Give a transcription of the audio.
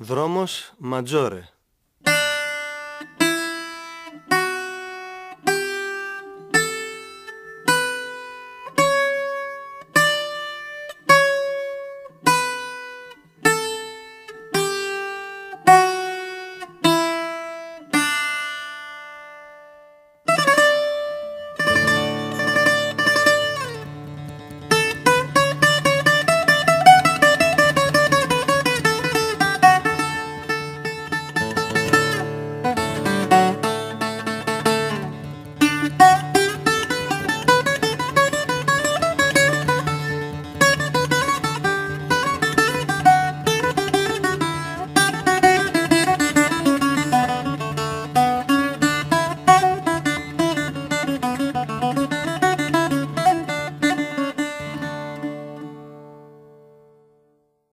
Δρόμος Ματζόρε.